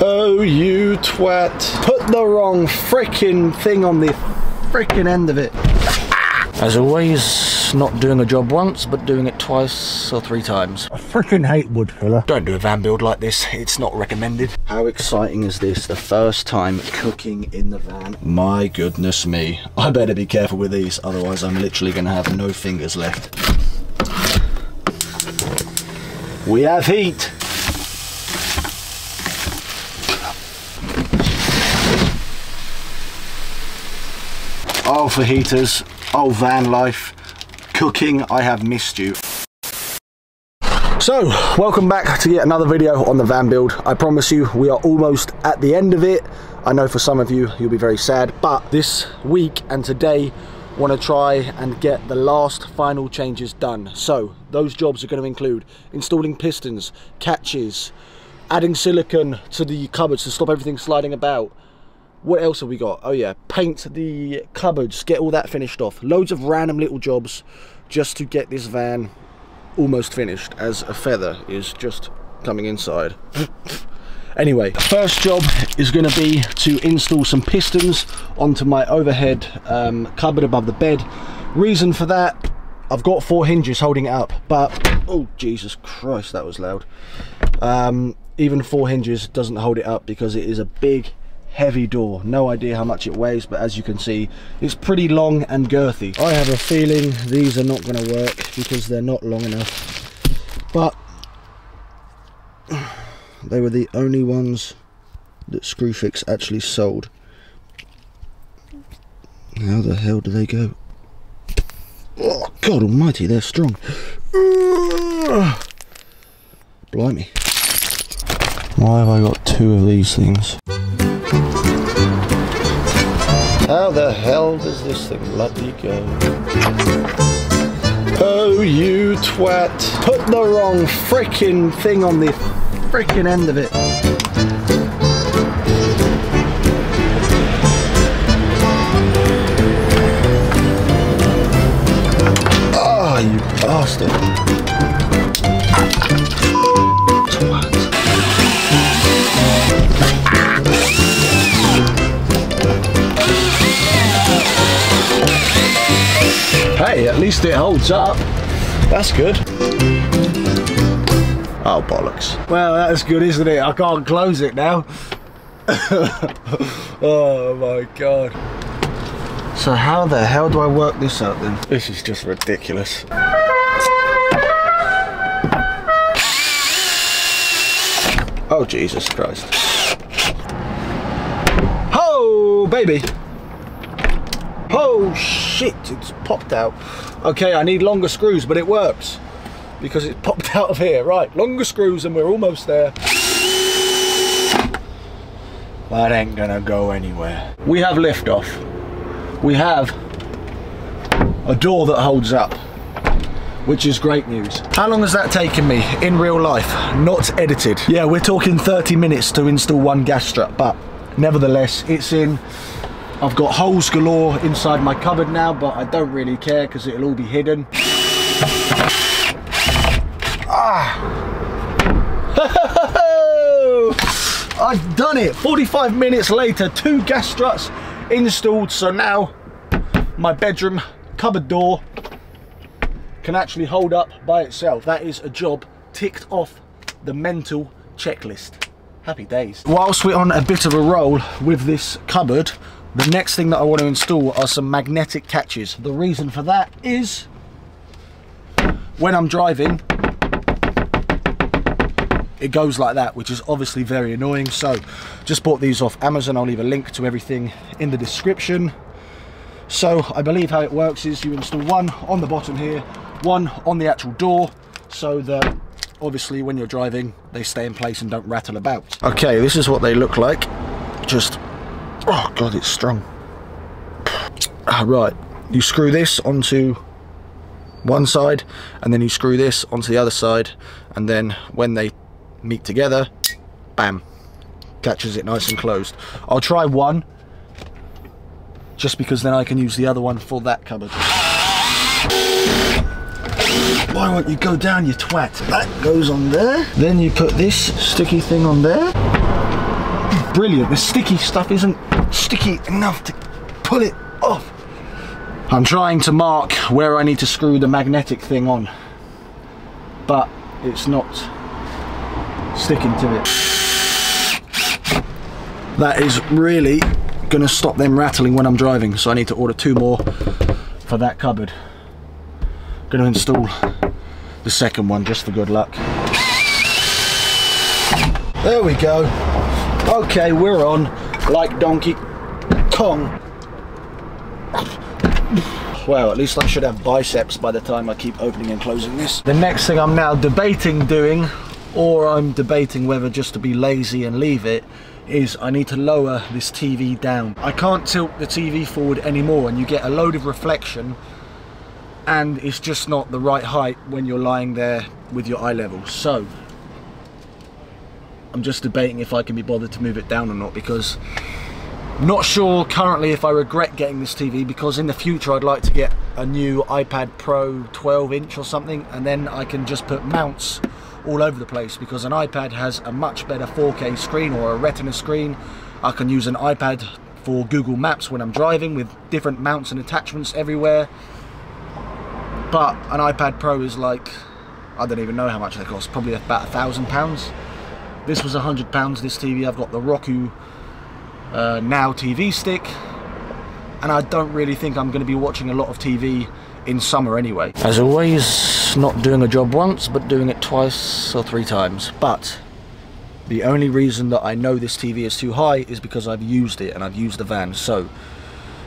Oh, you twat. Put the wrong frickin' thing on the frickin' end of it. As always, not doing a job once, but doing it twice or three times. I freaking hate wood filler. Don't do a van build like this, it's not recommended. How exciting is this? The first time cooking in the van. My goodness me. I better be careful with these, otherwise I'm literally gonna have no fingers left. We have heat. Oh, fajitas. Oh, van life. Cooking, I have missed you. So, welcome back to yet another video on the van build. I promise you, we are almost at the end of it. I know for some of you, you'll be very sad, but this week and today, want to try and get the last final changes done. So, those jobs are going to include installing pistons, catches, adding silicone to the cupboards to stop everything sliding about, what else have we got? Oh yeah, paint the cupboards, get all that finished off. Loads of random little jobs just to get this van almost finished as a feather is just coming inside. anyway, first job is going to be to install some pistons onto my overhead um, cupboard above the bed. Reason for that, I've got four hinges holding it up, but, oh Jesus Christ, that was loud. Um, even four hinges doesn't hold it up because it is a big heavy door. No idea how much it weighs but as you can see it's pretty long and girthy. I have a feeling these are not going to work because they're not long enough. But they were the only ones that screwfix actually sold. How the hell do they go? Oh god almighty they're strong. Blimey. Why have i got two of these things how the hell does this thing bloody go? Oh, you twat. Put the wrong frickin' thing on the frickin' end of it. Oh, you bastard. Hey, at least it holds up. That's good. Oh, bollocks. Well, that's good, isn't it? I can't close it now. oh my god. So how the hell do I work this out then? This is just ridiculous. Oh, Jesus Christ. Oh, baby. Oh shit, it's popped out. Okay, I need longer screws, but it works because it's popped out of here. Right, longer screws and we're almost there. That ain't gonna go anywhere. We have liftoff. We have a door that holds up, which is great news. How long has that taken me in real life? Not edited. Yeah, we're talking 30 minutes to install one gas strut, but nevertheless, it's in I've got holes galore inside my cupboard now, but I don't really care because it'll all be hidden. Ah! I've done it! 45 minutes later, two gas struts installed, so now my bedroom cupboard door can actually hold up by itself. That is a job ticked off the mental checklist. Happy days. Whilst we're on a bit of a roll with this cupboard, the next thing that I want to install are some magnetic catches. The reason for that is when I'm driving, it goes like that, which is obviously very annoying. So just bought these off Amazon. I'll leave a link to everything in the description. So I believe how it works is you install one on the bottom here, one on the actual door, so that obviously when you're driving, they stay in place and don't rattle about. Okay, this is what they look like. Just Oh god, it's strong. Ah, right, you screw this onto one side and then you screw this onto the other side and then when they meet together, bam, catches it nice and closed. I'll try one just because then I can use the other one for that cupboard. Why won't you go down, you twat? That goes on there. Then you put this sticky thing on there. brilliant. The sticky stuff isn't sticky enough to pull it off. I'm trying to mark where I need to screw the magnetic thing on, but it's not sticking to it. That is really going to stop them rattling when I'm driving, so I need to order two more for that cupboard. Going to install the second one just for good luck. There we go. Okay, we're on like Donkey Kong. Well, at least I should have biceps by the time I keep opening and closing this. The next thing I'm now debating doing, or I'm debating whether just to be lazy and leave it, is I need to lower this TV down. I can't tilt the TV forward anymore and you get a load of reflection and it's just not the right height when you're lying there with your eye level. So, I'm just debating if I can be bothered to move it down or not because not sure currently if I regret getting this TV because in the future I'd like to get a new iPad Pro 12 inch or something and then I can just put mounts all over the place because an iPad has a much better 4K screen or a retina screen. I can use an iPad for Google Maps when I'm driving with different mounts and attachments everywhere. But an iPad Pro is like, I don't even know how much they cost, probably about a thousand pounds. This was a hundred pounds, this TV. I've got the Roku uh, Now TV stick. And I don't really think I'm going to be watching a lot of TV in summer anyway. As always, not doing a job once, but doing it twice or three times. But the only reason that I know this TV is too high is because I've used it and I've used the van. So,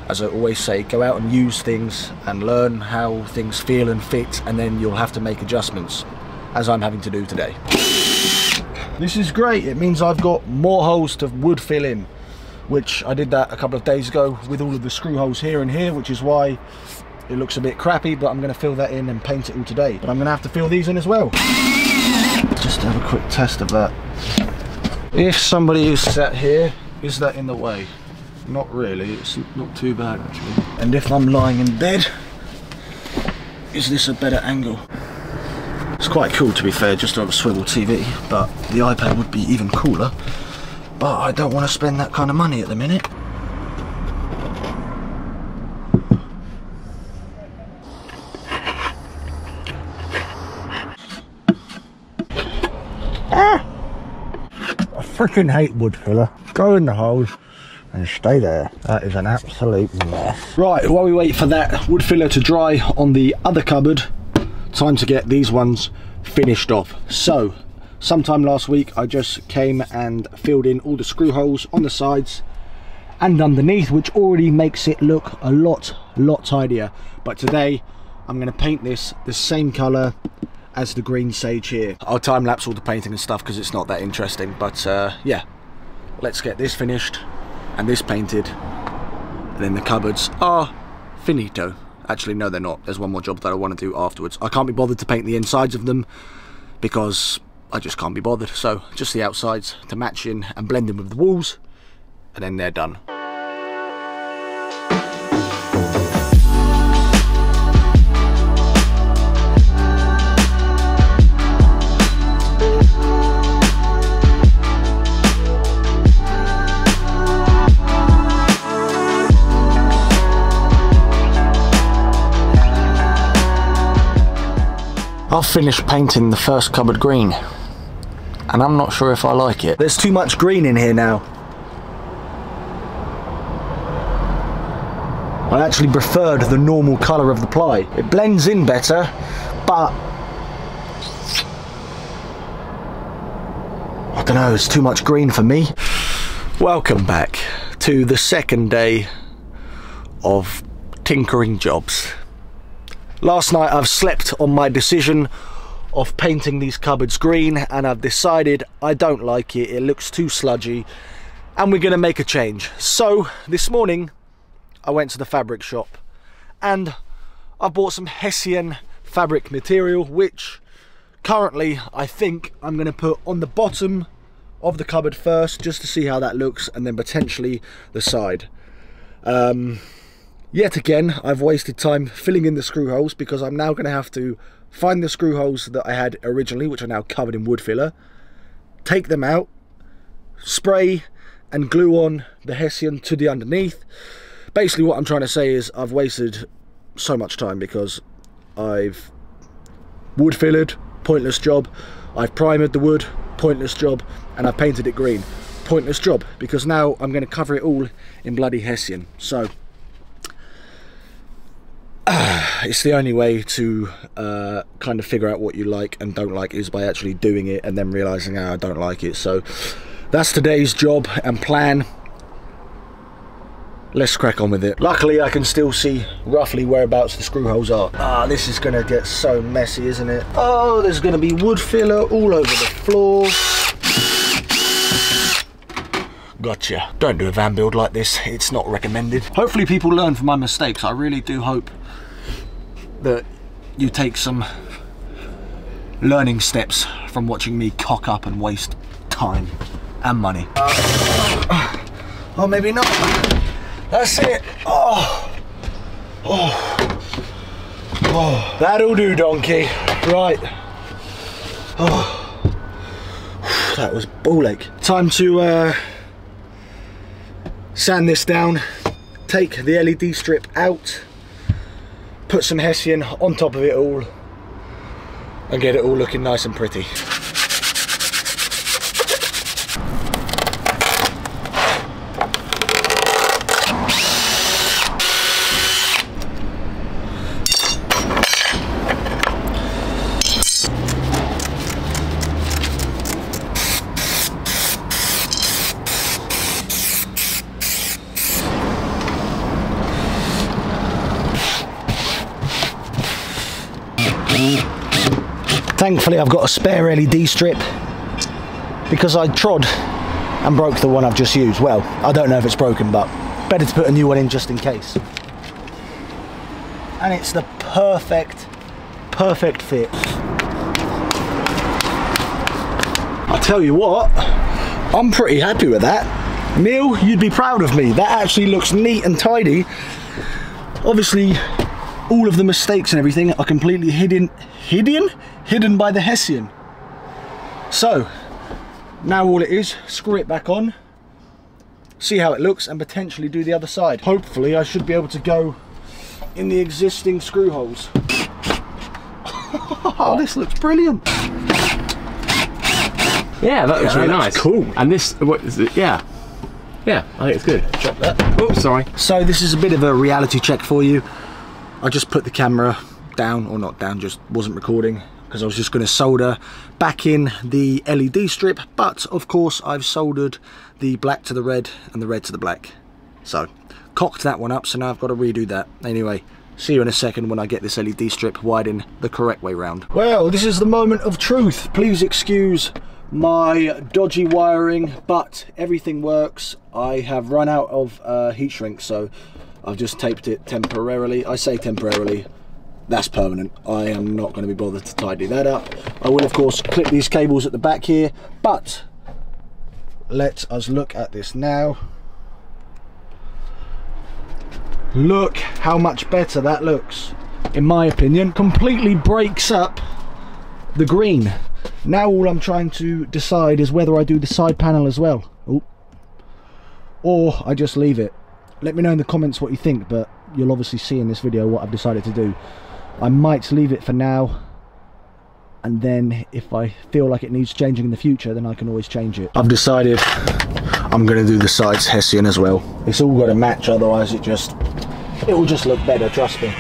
as I always say, go out and use things and learn how things feel and fit, and then you'll have to make adjustments, as I'm having to do today. This is great. It means I've got more holes to wood fill in which I did that a couple of days ago with all of the screw holes here and here, which is why it looks a bit crappy, but I'm going to fill that in and paint it all today. But I'm going to have to fill these in as well. Just have a quick test of that. If somebody is sat here, is that in the way? Not really, it's not too bad actually. And if I'm lying in bed, is this a better angle? Quite cool to be fair, just to have a swivel TV, but the iPad would be even cooler but I don't want to spend that kind of money at the minute. Ah! I freaking hate wood filler. Go in the holes and stay there. That is an absolute mess. Right, while we wait for that wood filler to dry on the other cupboard, time to get these ones finished off. So, sometime last week I just came and filled in all the screw holes on the sides and underneath which already makes it look a lot lot tidier. But today I'm going to paint this the same colour as the green sage here. I'll time lapse all the painting and stuff because it's not that interesting but uh, yeah. Let's get this finished and this painted. And then the cupboards are finito actually no they're not there's one more job that I want to do afterwards I can't be bothered to paint the insides of them because I just can't be bothered. So just the outsides to match in and blend in with the walls and then they're done. I've finished painting the first cupboard green and I'm not sure if I like it. There's too much green in here now. I actually preferred the normal colour of the ply. It blends in better, but I don't know, it's too much green for me. Welcome back to the second day of tinkering jobs. Last night I've slept on my decision of painting these cupboards green and I've decided I don't like it, it looks too sludgy and we're going to make a change. So this morning I went to the fabric shop and I bought some Hessian fabric material which currently I think I'm going to put on the bottom of the cupboard first just to see how that looks and then potentially the side. Um, yet again I've wasted time filling in the screw holes because I'm now going to have to find the screw holes that I had originally, which are now covered in wood filler, take them out, spray, and glue on the Hessian to the underneath. Basically what I'm trying to say is I've wasted so much time because I've wood fillered, pointless job. I've primed the wood, pointless job, and I've painted it green. Pointless job because now I'm going to cover it all in bloody Hessian. So it's the only way to uh, kind of figure out what you like and don't like is by actually doing it and then realizing oh, I don't like it. So that's today's job and plan. Let's crack on with it. Luckily, I can still see roughly whereabouts the screw holes are. Ah, this is gonna get so messy, isn't it? Oh, there's gonna be wood filler all over the floor. Gotcha. Don't do a van build like this. It's not recommended. Hopefully people learn from my mistakes. I really do hope that you take some learning steps from watching me cock up and waste time and money. Uh, oh, maybe not. That's it. Oh. Oh. Oh. That'll do, donkey. Right. Oh. That was ball ache. Time to uh, sand this down, take the LED strip out, put some Hessian on top of it all, and get it all looking nice and pretty. Thankfully I've got a spare LED strip because I trod and broke the one I've just used. Well, I don't know if it's broken, but better to put a new one in just in case. And it's the perfect, perfect fit. I tell you what, I'm pretty happy with that. Neil, you'd be proud of me. That actually looks neat and tidy. Obviously, all of the mistakes and everything are completely hidden, hidden? Hidden by the Hessian. So, now all it is, screw it back on, see how it looks and potentially do the other side. Hopefully I should be able to go in the existing screw holes. oh, this looks brilliant. Yeah, that looks Yeah, really nice. cool. And this, what is it? Yeah. Yeah, I think it's good. Drop that. Oh, sorry. So this is a bit of a reality check for you. I just put the camera down, or not down, just wasn't recording because I was just going to solder back in the LED strip. But of course I've soldered the black to the red and the red to the black. So cocked that one up, so now I've got to redo that. Anyway, see you in a second when I get this LED strip widen the correct way round. Well, this is the moment of truth. Please excuse my dodgy wiring, but everything works. I have run out of uh, heat shrink, so I've just taped it temporarily. I say temporarily, that's permanent. I am not going to be bothered to tidy that up. I will, of course, clip these cables at the back here, but let us look at this now. Look how much better that looks. In my opinion, completely breaks up the green. Now all I'm trying to decide is whether I do the side panel as well. Ooh. Or I just leave it. Let me know in the comments what you think, but you'll obviously see in this video what I've decided to do. I might leave it for now, and then if I feel like it needs changing in the future, then I can always change it. I've decided I'm going to do the sides Hessian as well. It's all got to match, otherwise it just, it will just look better, trust me.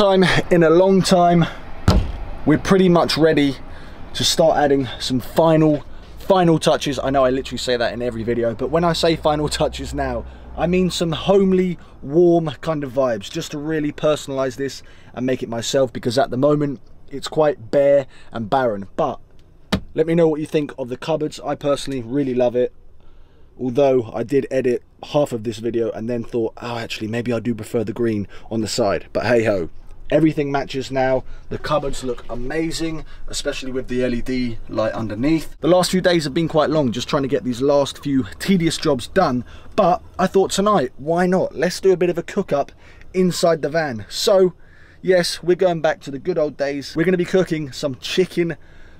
Time in a long time, we're pretty much ready to start adding some final, final touches. I know I literally say that in every video, but when I say final touches now, I mean some homely, warm kind of vibes, just to really personalize this and make it myself, because at the moment, it's quite bare and barren. But let me know what you think of the cupboards. I personally really love it. Although I did edit half of this video and then thought, oh, actually, maybe I do prefer the green on the side. But hey ho, everything matches now. The cupboards look amazing, especially with the LED light underneath. The last few days have been quite long, just trying to get these last few tedious jobs done. But I thought tonight, why not? Let's do a bit of a cook up inside the van. So, yes, we're going back to the good old days. We're going to be cooking some chicken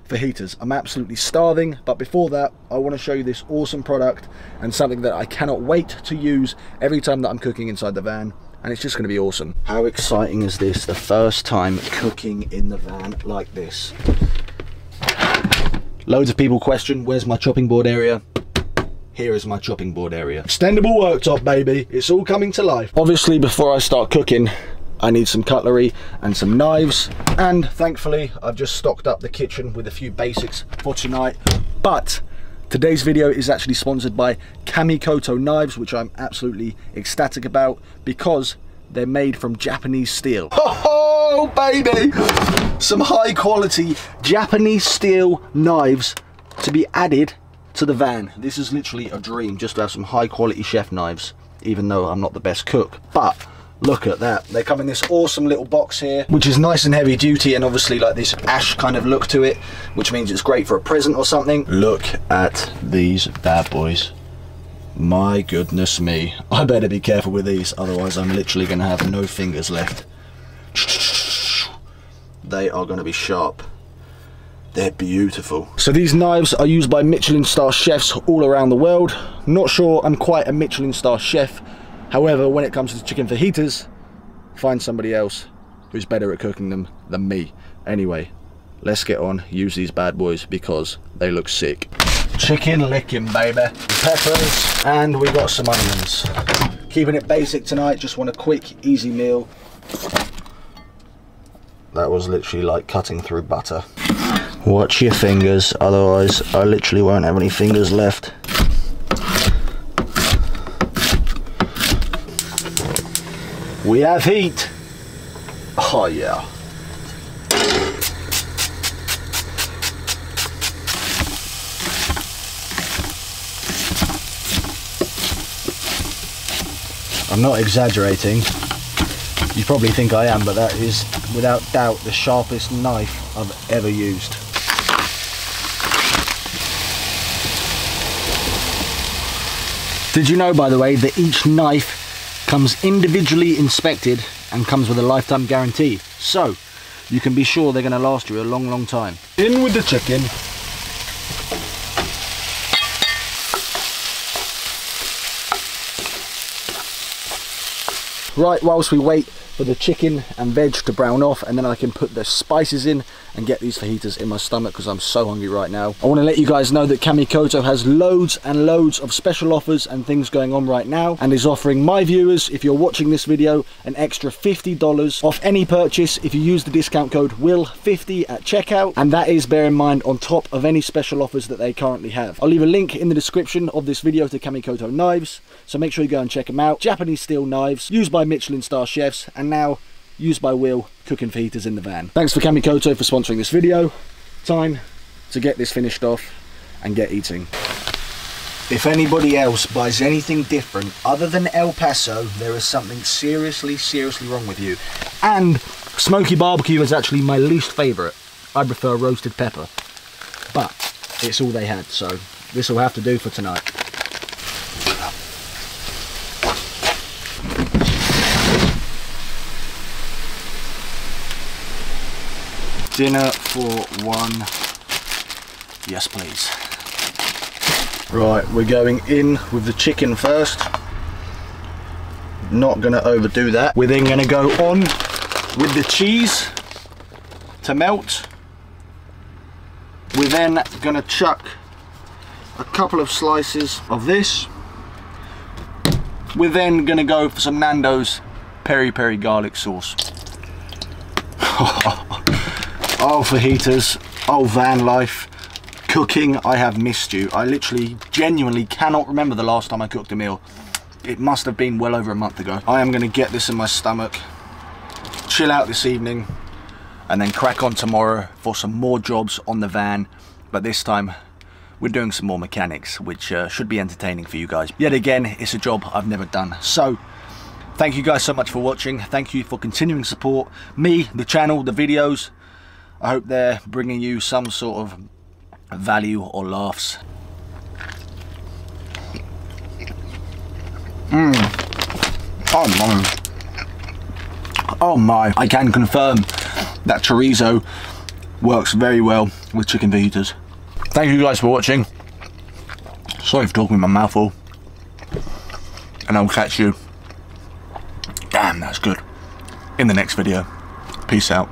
fajitas. I'm absolutely starving, but before that, I want to show you this awesome product and something that I cannot wait to use every time that I'm cooking inside the van and it's just going to be awesome. How exciting is this? The first time cooking in the van like this. Loads of people question, where's my chopping board area? Here is my chopping board area. Extendable worktop, baby. It's all coming to life. Obviously, before I start cooking, I need some cutlery and some knives. And thankfully, I've just stocked up the kitchen with a few basics for tonight. But Today's video is actually sponsored by Kamikoto knives, which I'm absolutely ecstatic about because they're made from Japanese steel. Oh, baby! Some high quality Japanese steel knives to be added to the van. This is literally a dream, just to have some high quality chef knives, even though I'm not the best cook. But Look at that. They come in this awesome little box here, which is nice and heavy duty and obviously like this ash kind of look to it, which means it's great for a present or something. Look at these bad boys. My goodness me. I better be careful with these, otherwise I'm literally to have no fingers left. They are going to be sharp. They're beautiful. So these knives are used by Michelin star chefs all around the world. Not sure I'm quite a Michelin star chef, However, when it comes to chicken fajitas, find somebody else who's better at cooking them than me. Anyway, let's get on, use these bad boys because they look sick. Chicken licking, baby. Peppers, and we got some onions. Keeping it basic tonight, just want a quick, easy meal. That was literally like cutting through butter. Watch your fingers, otherwise I literally won't have any fingers left. We have heat. Oh yeah. I'm not exaggerating. You probably think I am, but that is without doubt the sharpest knife I've ever used. Did you know, by the way, that each knife comes individually inspected and comes with a lifetime guarantee. So you can be sure they're going to last you a long, long time. In with the chicken. Right, whilst we wait for the chicken and veg to brown off and then I can put the spices in and get these fajitas in my stomach because I'm so hungry right now. I want to let you guys know that Kamikoto has loads and loads of special offers and things going on right now and is offering my viewers, if you're watching this video, an extra $50 off any purchase if you use the discount code WILL50 at checkout and that is, bear in mind, on top of any special offers that they currently have. I'll leave a link in the description of this video to Kamikoto knives so make sure you go and check them out. Japanese steel knives used by Michelin star chefs and now used by Will cooking fajitas in the van. Thanks for Kamikoto for sponsoring this video. Time to get this finished off and get eating. If anybody else buys anything different other than El Paso, there is something seriously, seriously wrong with you. And smoky barbecue is actually my least favourite. I prefer roasted pepper. But it's all they had, so this will have to do for tonight. Dinner for one. Yes, please. Right, we're going in with the chicken first. Not to overdo that. We're then to go on with the cheese to melt. We're then to chuck a couple of slices of this. We're then to go for some Nando's peri peri garlic sauce. Oh, Oh, fajitas. Oh, van life. Cooking, I have missed you. I literally, genuinely cannot remember the last time I cooked a meal. It must have been well over a month ago. I am going to get this in my stomach, chill out this evening, and then crack on tomorrow for some more jobs on the van. But this time, we're doing some more mechanics, which uh, should be entertaining for you guys. Yet again, it's a job I've never done. So, thank you guys so much for watching. Thank you for continuing support me, the channel, the videos. I hope they're bringing you some sort of value or laughs. Mmm. Oh my. Oh my. I can confirm that chorizo works very well with chicken fajitas. Thank you guys for watching. Sorry for talking with my mouth full. And I'll catch you. Damn, that's good. In the next video. Peace out.